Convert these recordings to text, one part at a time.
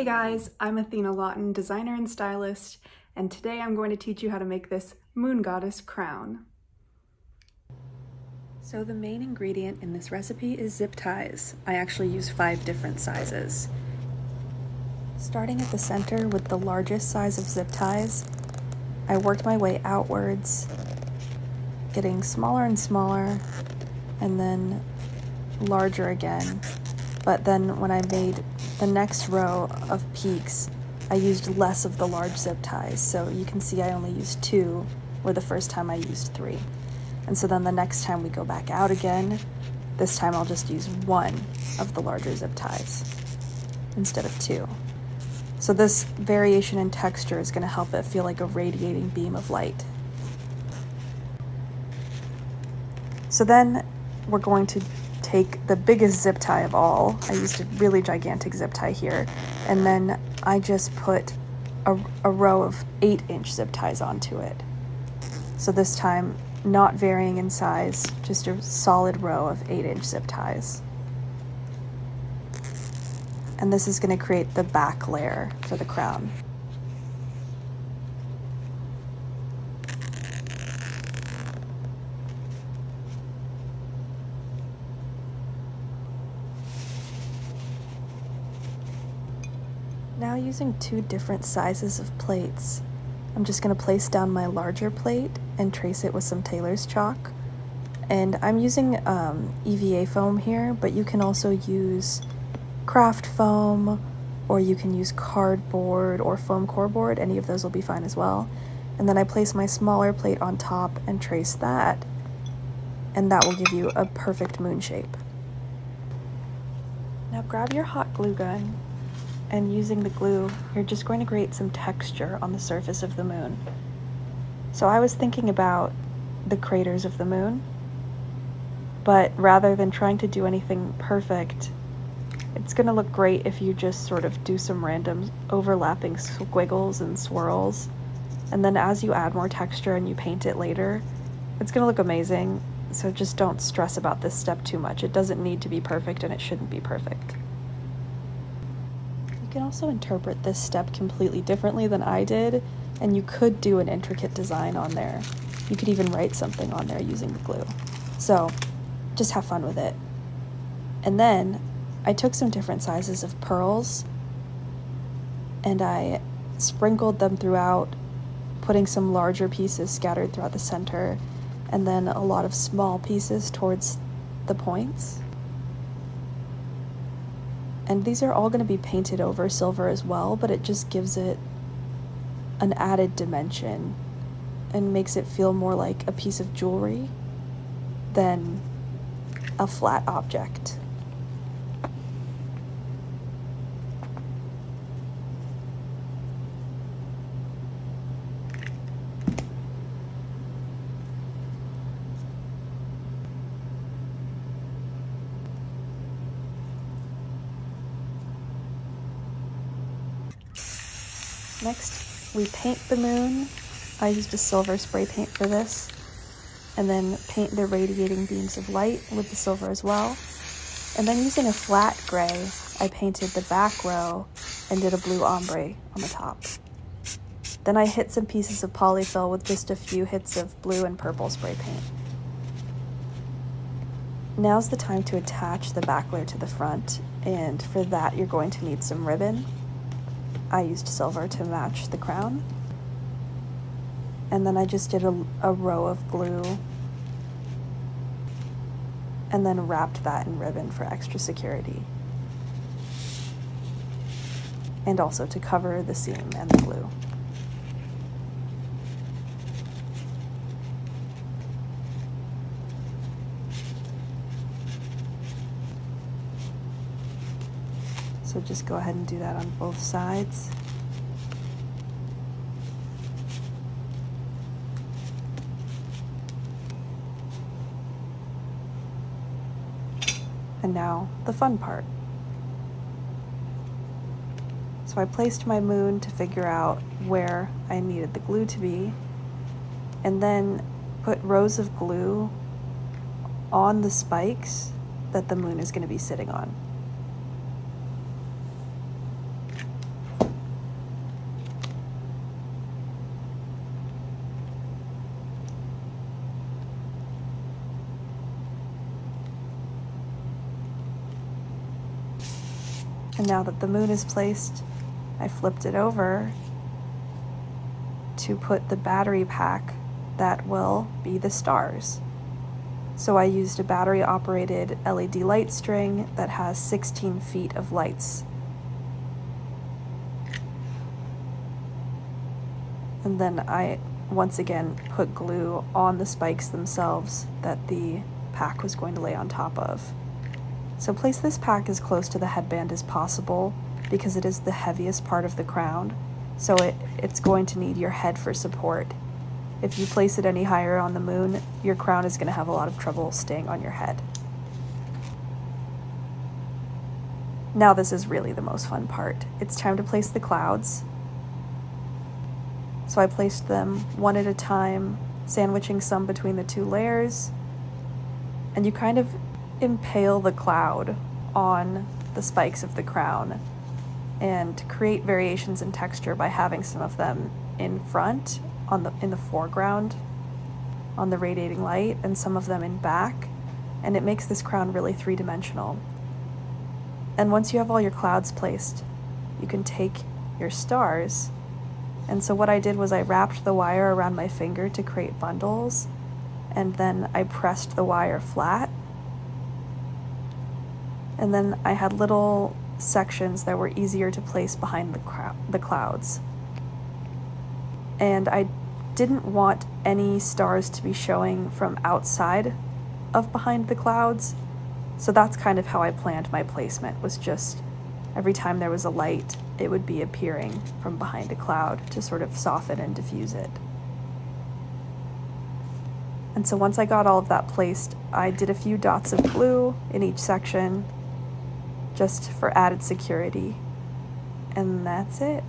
Hey guys, I'm Athena Lawton, designer and stylist, and today I'm going to teach you how to make this moon goddess crown. So the main ingredient in this recipe is zip ties. I actually use five different sizes. Starting at the center with the largest size of zip ties, I worked my way outwards, getting smaller and smaller, and then larger again. But then when I made the next row of peaks, I used less of the large zip ties. So you can see I only used two, where the first time I used three. And so then the next time we go back out again, this time I'll just use one of the larger zip ties instead of two. So this variation in texture is going to help it feel like a radiating beam of light. So then we're going to take the biggest zip tie of all. I used a really gigantic zip tie here. And then I just put a, a row of eight inch zip ties onto it. So this time, not varying in size, just a solid row of eight inch zip ties. And this is gonna create the back layer for the crown. Now using two different sizes of plates, I'm just going to place down my larger plate and trace it with some tailor's chalk. And I'm using um, EVA foam here, but you can also use craft foam, or you can use cardboard or foam core board. Any of those will be fine as well. And then I place my smaller plate on top and trace that, and that will give you a perfect moon shape. Now grab your hot glue gun and using the glue, you're just going to create some texture on the surface of the moon. So I was thinking about the craters of the moon, but rather than trying to do anything perfect, it's going to look great if you just sort of do some random overlapping squiggles and swirls. And then as you add more texture and you paint it later, it's going to look amazing. So just don't stress about this step too much. It doesn't need to be perfect and it shouldn't be perfect. You can also interpret this step completely differently than I did, and you could do an intricate design on there. You could even write something on there using the glue. So just have fun with it. And then I took some different sizes of pearls and I sprinkled them throughout, putting some larger pieces scattered throughout the center, and then a lot of small pieces towards the points. And these are all going to be painted over silver as well, but it just gives it an added dimension and makes it feel more like a piece of jewelry than a flat object. Next, we paint the moon. I used a silver spray paint for this. And then paint the radiating beams of light with the silver as well. And then using a flat gray, I painted the back row and did a blue ombre on the top. Then I hit some pieces of polyfill with just a few hits of blue and purple spray paint. Now's the time to attach the back layer to the front, and for that you're going to need some ribbon. I used silver to match the crown. And then I just did a, a row of glue and then wrapped that in ribbon for extra security. And also to cover the seam and the glue. So just go ahead and do that on both sides. And now the fun part. So I placed my moon to figure out where I needed the glue to be, and then put rows of glue on the spikes that the moon is going to be sitting on. And now that the moon is placed, I flipped it over to put the battery pack that will be the stars. So I used a battery operated LED light string that has 16 feet of lights. And then I once again put glue on the spikes themselves that the pack was going to lay on top of. So place this pack as close to the headband as possible because it is the heaviest part of the crown, so it, it's going to need your head for support. If you place it any higher on the moon, your crown is going to have a lot of trouble staying on your head. Now this is really the most fun part. It's time to place the clouds. So I placed them one at a time, sandwiching some between the two layers. And you kind of impale the cloud on the spikes of the crown and create variations in texture by having some of them in front on the in the foreground on the radiating light and some of them in back and it makes this crown really three-dimensional. And once you have all your clouds placed, you can take your stars. And so what I did was I wrapped the wire around my finger to create bundles and then I pressed the wire flat. And then I had little sections that were easier to place behind the, the clouds. And I didn't want any stars to be showing from outside of behind the clouds. So that's kind of how I planned my placement was just every time there was a light, it would be appearing from behind a cloud to sort of soften and diffuse it. And so once I got all of that placed, I did a few dots of blue in each section just for added security. And that's it.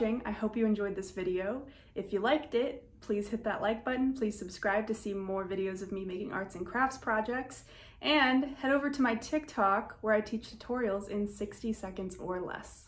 watching. I hope you enjoyed this video. If you liked it, please hit that like button. Please subscribe to see more videos of me making arts and crafts projects. And head over to my TikTok where I teach tutorials in 60 seconds or less.